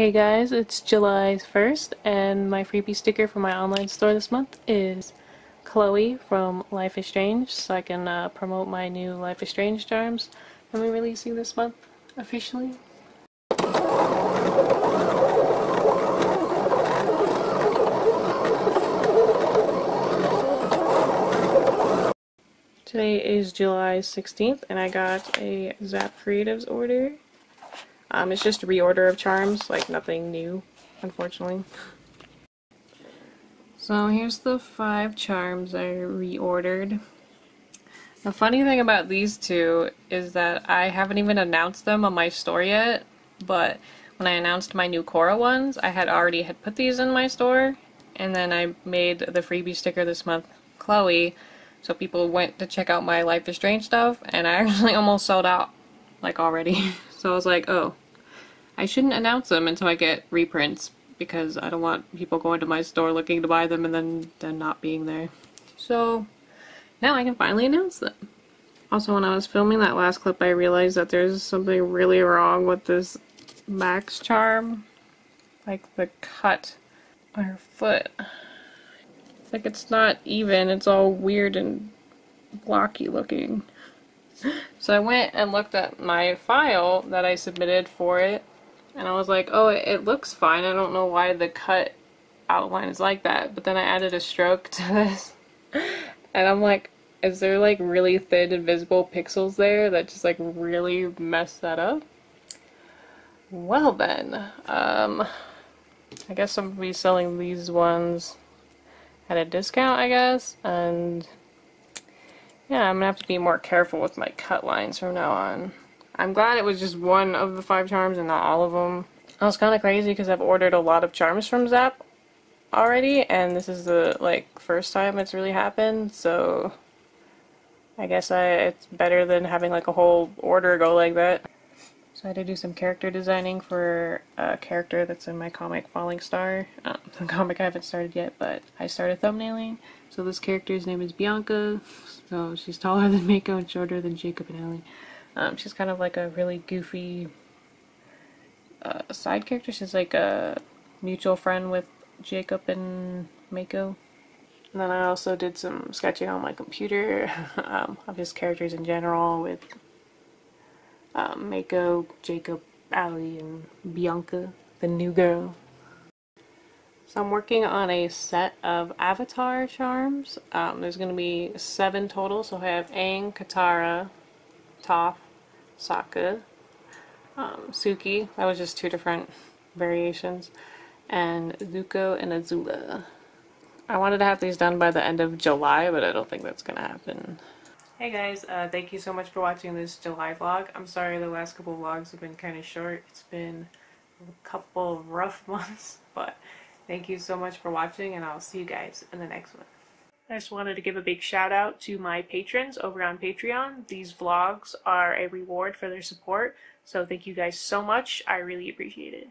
Hey guys, it's July 1st and my freebie sticker for my online store this month is Chloe from Life is Strange so I can uh, promote my new Life is Strange charms I'm releasing this month officially. Today is July 16th and I got a Zap Creatives order um, it's just a reorder of charms, like nothing new, unfortunately. So here's the five charms I reordered. The funny thing about these two is that I haven't even announced them on my store yet, but when I announced my new Korra ones, I had already had put these in my store, and then I made the freebie sticker this month, Chloe, so people went to check out my Life is Strange stuff, and I actually almost sold out, like, already. so I was like, oh, I shouldn't announce them until I get reprints because I don't want people going to my store looking to buy them and then them not being there. So now I can finally announce them. Also, when I was filming that last clip, I realized that there's something really wrong with this Max charm. Like the cut on her foot. Like it's not even, it's all weird and blocky looking. So I went and looked at my file that I submitted for it and I was like, oh, it, it looks fine. I don't know why the cut outline is like that. But then I added a stroke to this. and I'm like, is there like really thin invisible pixels there that just like really mess that up? Well then, um, I guess I'm gonna be selling these ones at a discount, I guess, and yeah, I'm gonna have to be more careful with my cut lines from now on. I'm glad it was just one of the five charms and not all of them. I was kind of crazy because I've ordered a lot of charms from Zap already, and this is the like first time it's really happened, so I guess I, it's better than having like a whole order go like that. So I had to do some character designing for a character that's in my comic Falling Star. Um, the comic I haven't started yet, but I started thumbnailing. So this character's name is Bianca. So she's taller than Mako and shorter than Jacob and Ellie. Um, she's kind of like a really goofy uh, side character. She's like a mutual friend with Jacob and Mako. And then I also did some sketching on my computer um, of his characters in general with um, Mako, Jacob, Ali, and Bianca, the new girl. So I'm working on a set of avatar charms. Um, there's going to be seven total, so I have Aang, Katara, Toph, Sokka, um, Suki, that was just two different variations, and Zuko and Azula. I wanted to have these done by the end of July, but I don't think that's going to happen. Hey guys, uh, thank you so much for watching this July vlog. I'm sorry the last couple vlogs have been kind of short. It's been a couple rough months, but thank you so much for watching and I'll see you guys in the next one. I just wanted to give a big shout out to my patrons over on Patreon. These vlogs are a reward for their support, so thank you guys so much. I really appreciate it.